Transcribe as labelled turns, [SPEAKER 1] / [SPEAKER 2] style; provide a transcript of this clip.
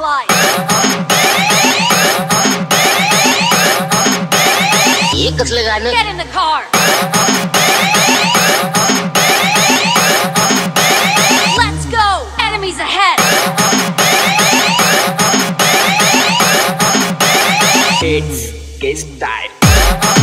[SPEAKER 1] supplies.
[SPEAKER 2] Get in the car. Let's go. Enemies ahead.
[SPEAKER 3] It's game time.